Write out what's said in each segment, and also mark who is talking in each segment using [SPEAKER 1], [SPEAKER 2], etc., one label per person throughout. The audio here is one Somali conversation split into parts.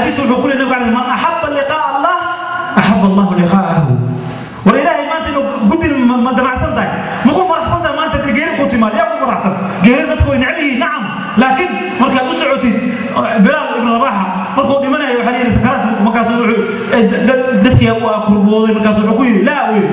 [SPEAKER 1] حديث العقول النبي عليه من أحب لقاء الله أحب الله لقاءه. ولله ما أنت قد ما أنت معصن ذاك نقول فرحصن ما أنت غير قوتي ما يا أقول فرحصن غير ذاتك نعمه نعم. لكن مركا مسعوتي بلال ابن رباحة مركا لمن هي حاليا سكرات مكاسو دتك هو كل وضي مكاسو عقولي لا ويري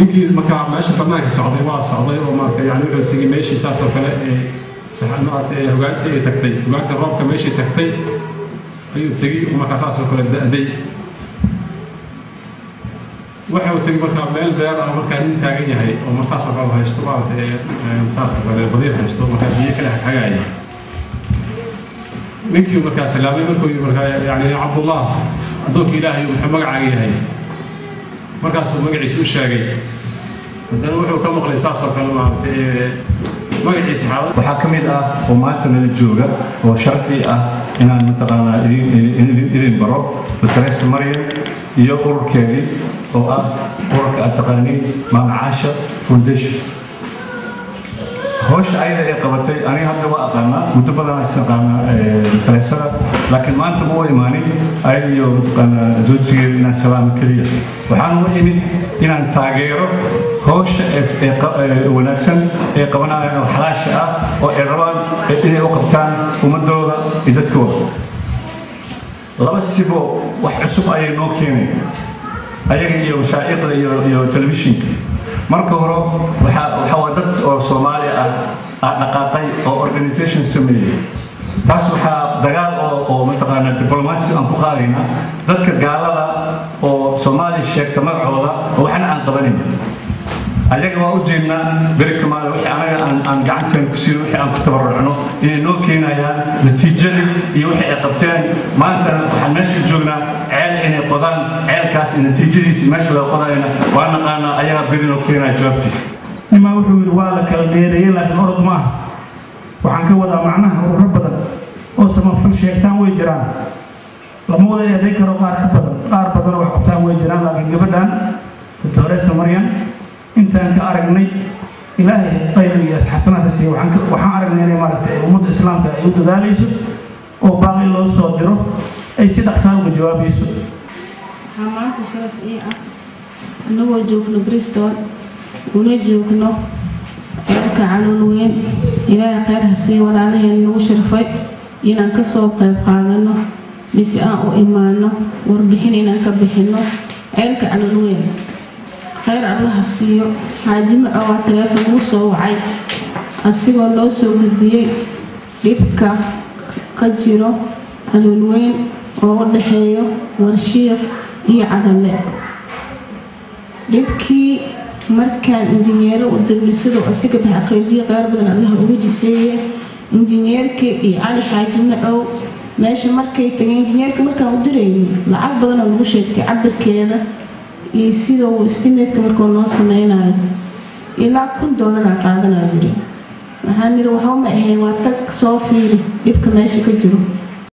[SPEAKER 2] ninkii markaa meesha banaanka socday waa socday oo maarata yani wuxuu tegey meeshii saas oo kale ee maarata ee hogaantii ay tagtay. Hogaanta roobka meeshii tagtay ayuu tegey markaa saas oo kale da'day. Waxa uu tegey markaa meel beer ah markaa nin taagan yahay oo mar saas oo kale haysto maarata ee saas oo kale badiir haysto markaa biyo kale hagaaya ninkii markaa salaamay markuu markaa yani cabdullah addoonka ilaahay muxuu magacaaga yahay markaasuu magaciisa u sheegay. Haddana wuxuu ka maqlay saas oo kale maaragtay magaciisa
[SPEAKER 3] ka mid ah oo maanta nala jooga oo sharafii ah inaan mataqaanaa idin baro dr maryam iyo ururkeedii oo ah ururka aad taqaaniin maamacaasha foundation howsha ayada ay qabatay aniga hadda waa aqaanaa muddo badan aysan aqaanaa taleesada laakiin maanta ma u imaanin ayada iyo mataqaanaa zoojigeeda inaan salaamo keliya waxaan u imid inaan taageero howsha wanaagsan ee qabanayaan oo xalaasha ah oo ay rabaan inay u qabtaan ummadooda iyo dadkooda laba sibo wax cusub ayay noo keenay ayaga iyo mashaa'iqda iyo telefishinka marka hore waxaa waa dad oo soomaali ah ah dhaqaaqay oo organisation sameeyey taas waxaa dagaal oo mataqaanaa diblomaasi aan ku qaadayna. Dadka gaalada oo soomaali sheegta magacooda oo waxna aan qabanayn ayaga waa u jeednaa beri kamaale wixii anaga aan gacanteen ku siino wixii aan ku tabarucno inay noo keenayaan natiijadii iyo wixii ay qabteen. Maantana waxaan meesha joognaa ceel inay qodaan ceelkaas natiijadiisi meesha laga qodayna waa naqaanaa ayagaa beri keenaya jawaabtiisa
[SPEAKER 1] nimaa wuxuu yidhi waa la kala dheereeyey laakiin orod maaha waxaan ka wadaa macnaha ururo badan oo samafal sheegtaan way jiraan. Lama wada eeday karo qaar ka badan qaar badan wax qabtaan way jiraan laakiin gabadhan doctoresa maryam intaan ka aragnay ilaahay qayr iyo xasanaadka siiya waxaan aragnay inay maaragtay ummadda islaamka ay u dadaalayso oo baaqi loo soo diro ay si dhaqsaa uga jawaabayso.
[SPEAKER 4] Waxaa maanta sharaf ii ah. Annagoo joogno bristol una joogno reerka calool weyn ilaahay kheyr ha sii walaalaheen nagu sharfay inaan ka soo qayb qaadano mise aan u imaano warbixin inaan ka bixino ceelka calool weyn. Kheyr allaha siiyo xaajimaco waa taleefon ugu soo wacay asigoo noo soo gudbiyey dhibka ka jiro caloolweyn oo u dhaxeeyo warshiiq iyo cadalle dhibkii markaan injineero u daglisado asiga baxaqiijiye qeyr badan allaha ugu jiseeye injineerkii iyo cali xaaji macow. Meesha markay tageen injineerka markaan u dirayni lacag badanoo lagu sheegtay cabirkeeda iyo sida uu istimeedka markuu noo sameynayo ilaa kun doolara qaadanayo yiri. Waxaan yidhi waxba ma ahayn waa tag soo fiiri dhibka meesha ka jiro